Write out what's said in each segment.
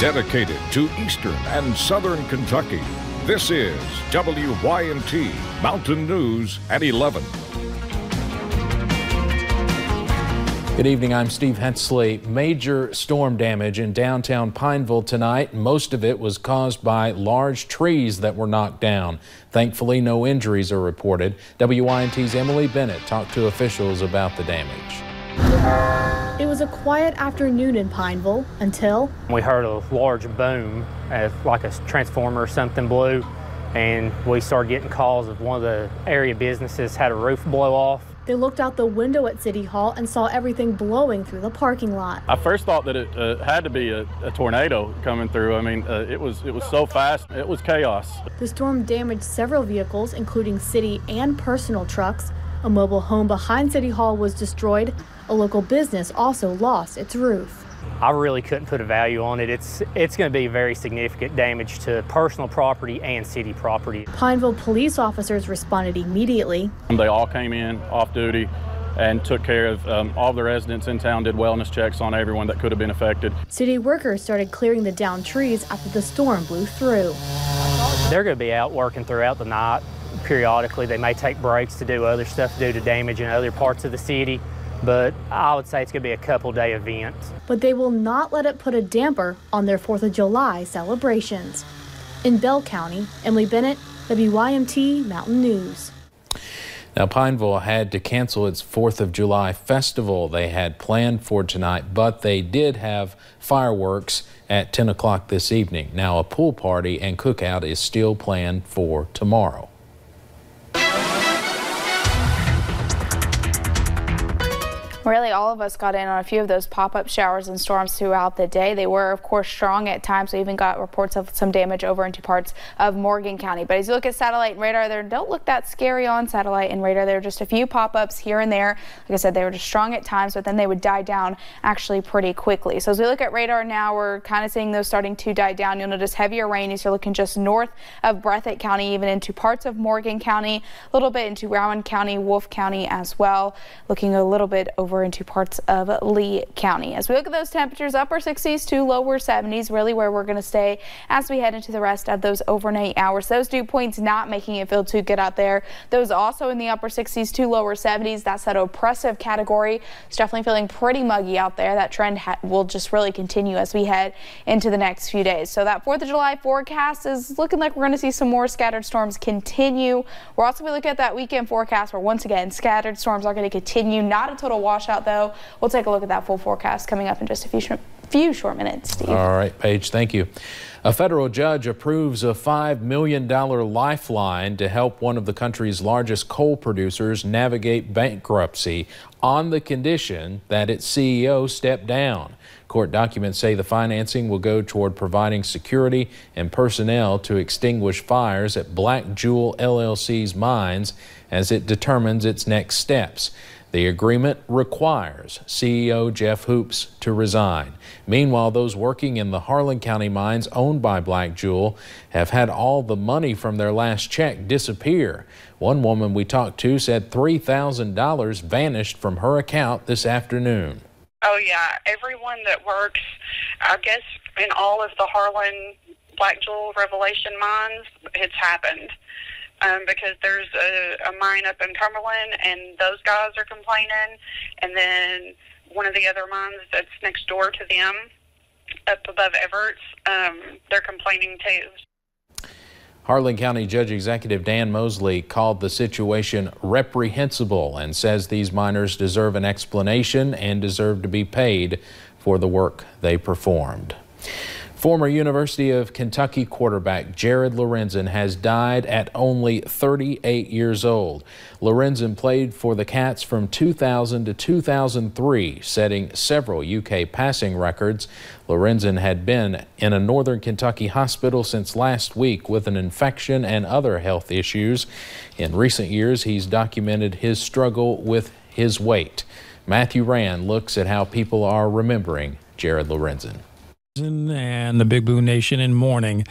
Dedicated to Eastern and Southern Kentucky, this is WYMT Mountain News at 11. Good evening, I'm Steve Hensley. Major storm damage in downtown Pineville tonight. Most of it was caused by large trees that were knocked down. Thankfully, no injuries are reported. WYMT's Emily Bennett talked to officials about the damage. It was a quiet afternoon in Pineville until we heard a large boom, as like a transformer or something blew, and we started getting calls of one of the area businesses had a roof blow off. They looked out the window at City Hall and saw everything blowing through the parking lot. I first thought that it uh, had to be a, a, tornado coming through. I mean, uh, it was it was so fast. It was chaos. The storm damaged several vehicles, including city and personal trucks. A mobile home behind City Hall was destroyed. A local business also lost its roof. I really couldn't put a value on it. It's it's going to be very significant damage to personal property and city property. Pineville police officers responded immediately. They all came in off duty and took care of um, all the residents in town, did wellness checks on everyone that could have been affected. City workers started clearing the downed trees after the storm blew through. They're going to be out working throughout the night. Periodically, they may take breaks to do other stuff due to damage in other parts of the city but I would say it's going to be a couple day event. But they will not let it put a damper on their 4th of July celebrations. In Bell County, Emily Bennett, WYMT Mountain News. Now, Pineville had to cancel its 4th of July festival they had planned for tonight, but they did have fireworks at 10 o'clock this evening. Now, a pool party and cookout is still planned for tomorrow. Really, all of us got in on a few of those pop-up showers and storms throughout the day. They were, of course, strong at times. We even got reports of some damage over into parts of Morgan County. But as you look at satellite and radar, they don't look that scary on satellite and radar. There are just a few pop-ups here and there. Like I said, they were just strong at times, but then they would die down actually pretty quickly. So as we look at radar now, we're kind of seeing those starting to die down. You'll notice heavier rain as you're looking just north of Breathitt County, even into parts of Morgan County, a little bit into Rowan County, Wolfe County as well. Looking a little bit over over into parts of Lee County. As we look at those temperatures, upper 60s to lower 70s, really where we're going to stay as we head into the rest of those overnight hours. Those dew points not making it feel too good out there. Those also in the upper 60s to lower 70s. That's that oppressive category. It's definitely feeling pretty muggy out there. That trend will just really continue as we head into the next few days. So that 4th of July forecast is looking like we're going to see some more scattered storms continue. We're also going to look at that weekend forecast where once again scattered storms are going to continue. Not a total wash washout, though. We'll take a look at that full forecast coming up in just a few, sh few short minutes, Steve. All right, Paige, thank you. A federal judge approves a $5 million lifeline to help one of the country's largest coal producers navigate bankruptcy on the condition that its CEO step down. Court documents say the financing will go toward providing security and personnel to extinguish fires at Black Jewel LLC's mines as it determines its next steps. The agreement requires CEO Jeff Hoops to resign. Meanwhile, those working in the Harlan County mines owned by Black Jewel have had all the money from their last check disappear. One woman we talked to said $3,000 vanished from her account this afternoon. Oh, yeah. Everyone that works, I guess, in all of the Harlan Black Jewel Revelation mines, it's happened um, because there's a, a mine up in Cumberland, and those guys are complaining, and then one of the other mines that's next door to them, up above Evarts, um, they're complaining too. Harlan County Judge Executive Dan Mosley called the situation reprehensible and says these miners deserve an explanation and deserve to be paid for the work they performed. Former University of Kentucky quarterback Jared Lorenzen has died at only 38 years old. Lorenzen played for the Cats from 2000 to 2003, setting several UK passing records. Lorenzen had been in a northern Kentucky hospital since last week with an infection and other health issues. In recent years, he's documented his struggle with his weight. Matthew Rand looks at how people are remembering Jared Lorenzen and the Big Blue Nation in mourning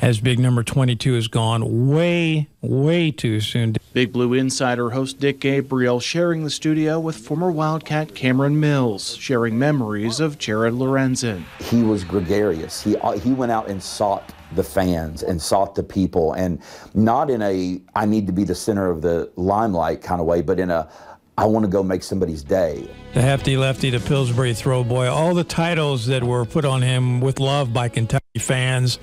as big number 22 is gone way, way too soon. Big Blue Insider host Dick Gabriel sharing the studio with former Wildcat Cameron Mills, sharing memories of Jared Lorenzen. He was gregarious. He, uh, he went out and sought the fans and sought the people, and not in a I need to be the center of the limelight kind of way, but in a I want to go make somebody's day. The hefty lefty, the Pillsbury throw boy, all the titles that were put on him with love by Kentucky fans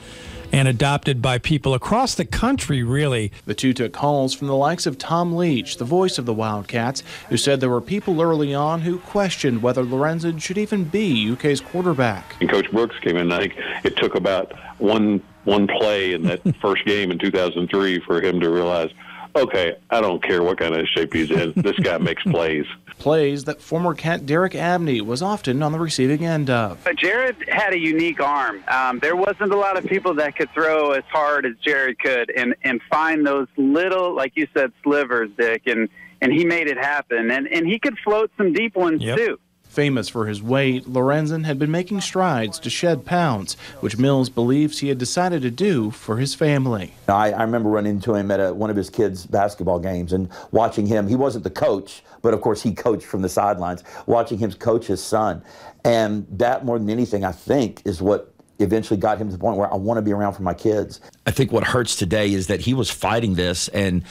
and adopted by people across the country, really. The two took calls from the likes of Tom Leach, the voice of the Wildcats, who said there were people early on who questioned whether Lorenzen should even be UK's quarterback. And Coach Brooks came in, I think it took about one one play in that first game in 2003 for him to realize – okay, I don't care what kind of shape he's in. This guy makes plays. Plays that former Cat Derek Abney was often on the receiving end of. But Jared had a unique arm. Um, there wasn't a lot of people that could throw as hard as Jared could and, and find those little, like you said, slivers, Dick, and, and he made it happen. And, and he could float some deep ones, yep. too. Famous for his weight, Lorenzen had been making strides to shed pounds, which Mills believes he had decided to do for his family. I, I remember running into him at a, one of his kids' basketball games and watching him. He wasn't the coach, but of course he coached from the sidelines, watching him coach his son. And that, more than anything, I think, is what eventually got him to the point where I want to be around for my kids. I think what hurts today is that he was fighting this, and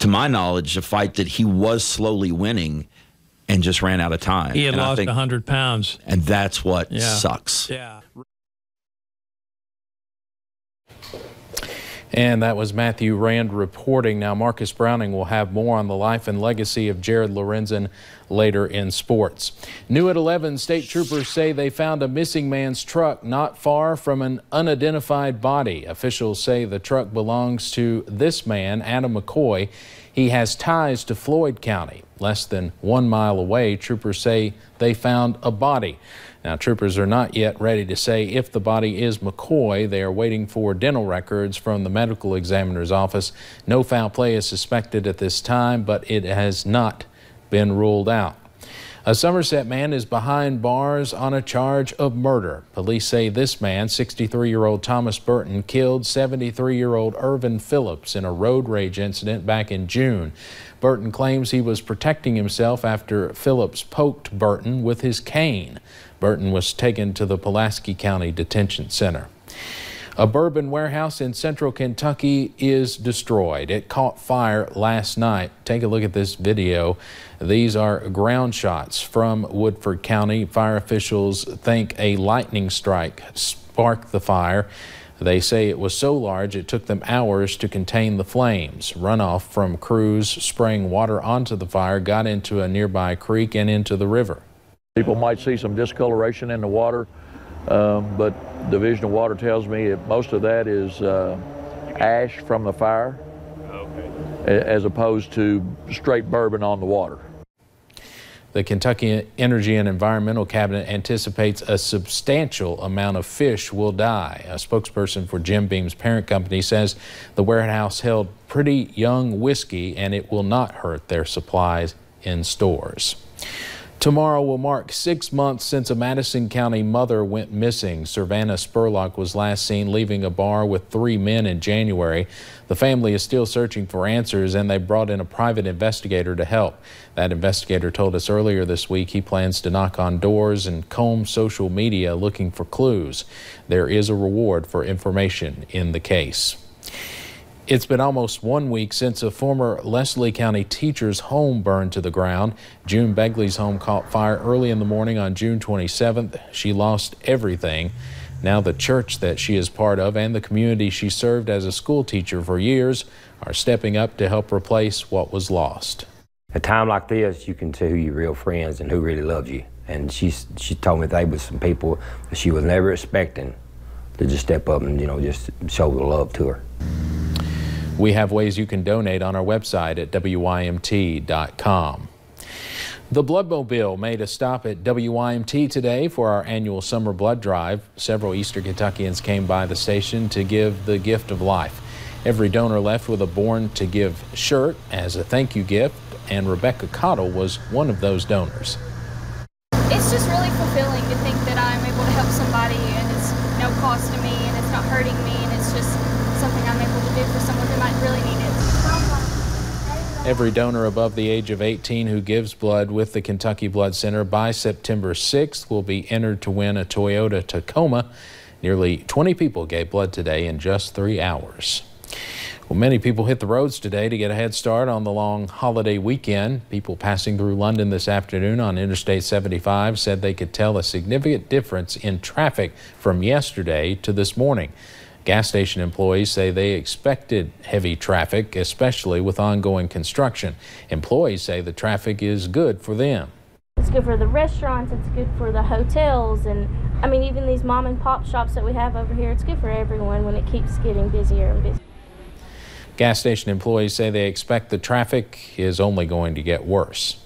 to my knowledge, a fight that he was slowly winning and just ran out of time. He had and lost think, 100 pounds. And that's what yeah. sucks. Yeah. And that was Matthew Rand reporting. Now, Marcus Browning will have more on the life and legacy of Jared Lorenzen later in sports. New at 11, state troopers say they found a missing man's truck not far from an unidentified body. Officials say the truck belongs to this man, Adam McCoy. He has ties to Floyd County. Less than one mile away, troopers say they found a body. Now, troopers are not yet ready to say if the body is McCoy. They are waiting for dental records from the medical examiner's office. No foul play is suspected at this time, but it has not been ruled out. A Somerset man is behind bars on a charge of murder. Police say this man, 63-year-old Thomas Burton, killed 73-year-old Irvin Phillips in a road rage incident back in June. Burton claims he was protecting himself after Phillips poked Burton with his cane. Burton was taken to the Pulaski County Detention Center. A bourbon warehouse in central Kentucky is destroyed. It caught fire last night. Take a look at this video. These are ground shots from Woodford County. Fire officials think a lightning strike sparked the fire. They say it was so large it took them hours to contain the flames. Runoff from crews spraying water onto the fire got into a nearby creek and into the river. People might see some discoloration in the water um, but Division of Water tells me most of that is uh, ash from the fire okay. as opposed to straight bourbon on the water. The Kentucky Energy and Environmental Cabinet anticipates a substantial amount of fish will die. A spokesperson for Jim Beam's parent company says the warehouse held pretty young whiskey and it will not hurt their supplies in stores. Tomorrow will mark six months since a Madison County mother went missing. Savannah Spurlock was last seen leaving a bar with three men in January. The family is still searching for answers and they brought in a private investigator to help. That investigator told us earlier this week he plans to knock on doors and comb social media looking for clues. There is a reward for information in the case. It's been almost one week since a former Leslie County teacher's home burned to the ground. June Begley's home caught fire early in the morning on June 27th. She lost everything. Now the church that she is part of and the community she served as a school teacher for years are stepping up to help replace what was lost. At a time like this, you can tell who your real friends and who really loves you. And she, she told me they was some people she was never expecting to just step up and, you know, just show the love to her. We have ways you can donate on our website at WYMT.com. The Bloodmobile made a stop at WYMT today for our annual summer blood drive. Several Eastern Kentuckians came by the station to give the gift of life. Every donor left with a Born to Give shirt as a thank you gift, and Rebecca Cottle was one of those donors. It's just really fulfilling to think that I'm able to help somebody and it's no cost to me and it's not hurting me and it's just something I'm for someone who might really need it. Every donor above the age of 18 who gives blood with the Kentucky Blood Center by September 6th will be entered to win a Toyota Tacoma. Nearly 20 people gave blood today in just three hours. Well, many people hit the roads today to get a head start on the long holiday weekend. People passing through London this afternoon on Interstate 75 said they could tell a significant difference in traffic from yesterday to this morning. Gas station employees say they expected heavy traffic, especially with ongoing construction. Employees say the traffic is good for them. It's good for the restaurants, it's good for the hotels, and I mean, even these mom and pop shops that we have over here, it's good for everyone when it keeps getting busier and busier. Gas station employees say they expect the traffic is only going to get worse.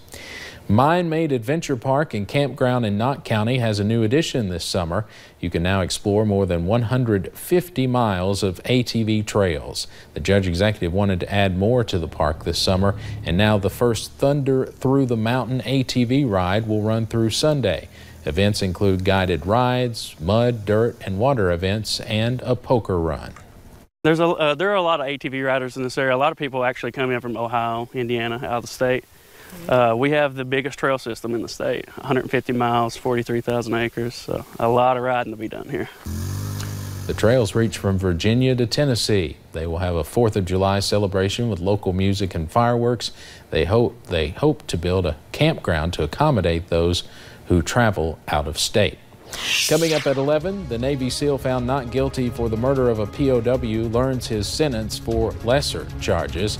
Mine Made Adventure Park and Campground in Knott County has a new addition this summer. You can now explore more than 150 miles of ATV trails. The judge executive wanted to add more to the park this summer, and now the first Thunder Through the Mountain ATV ride will run through Sunday. Events include guided rides, mud, dirt, and water events, and a poker run. There's a, uh, there are a lot of ATV riders in this area. A lot of people actually come in from Ohio, Indiana, out of the state. Uh, we have the biggest trail system in the state 150 miles, 43,000 acres, so a lot of riding to be done here. The trails reach from Virginia to Tennessee. They will have a 4th of July celebration with local music and fireworks. They hope, they hope to build a campground to accommodate those who travel out of state. Coming up at 11, the Navy SEAL found not guilty for the murder of a POW learns his sentence for lesser charges.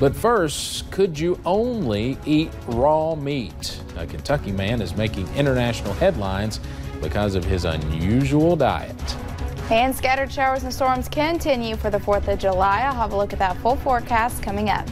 But first, could you only eat raw meat? A Kentucky man is making international headlines because of his unusual diet. And scattered showers and storms continue for the 4th of July. I'll have a look at that full forecast coming up.